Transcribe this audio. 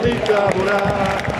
Claudica Burá.